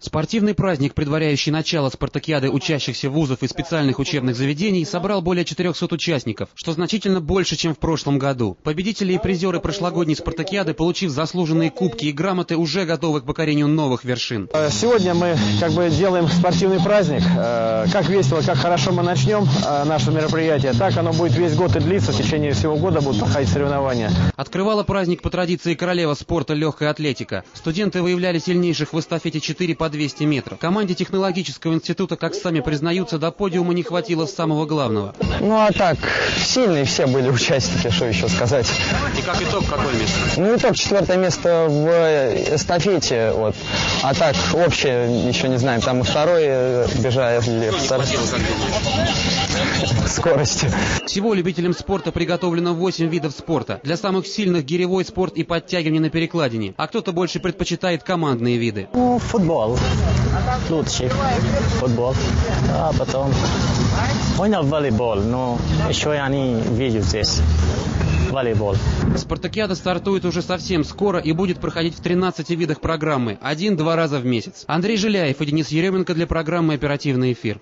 Спортивный праздник, предваряющий начало спартакиады учащихся вузов и специальных учебных заведений, собрал более 400 участников, что значительно больше, чем в прошлом году. Победители и призеры прошлогодней спартакиады, получив заслуженные кубки и грамоты, уже готовы к покорению новых вершин. Э, сегодня мы как бы делаем спортивный праздник. Э, как весело, как хорошо мы начнем э, наше мероприятие, так оно будет весь год и длиться. В течение всего года будут проходить соревнования. Открывала праздник по традиции королева спорта легкая атлетика. Студенты выявляли сильнейших в эстафете 4 по 200 метров. Команде технологического института, как сами признаются, до подиума не хватило самого главного. Ну а так, сильные все были участники, что еще сказать. И как итог, какое место? Ну итог четвертое место в эстафете, вот. А так, общее, еще не знаем, там и второе бежали. Втор... Скорости. Всего любителям спорта приготовлено 8 видов спорта. Для самых сильных гиревой спорт и подтягивание на перекладине. А кто-то больше предпочитает командные виды. Ну, футбол. Лучший футбол. А потом понял волейбол, но еще я не вижу здесь волейбол. Спартакиада стартует уже совсем скоро и будет проходить в 13 видах программы, один-два раза в месяц. Андрей Жиляев и Денис Еременко для программы «Оперативный эфир».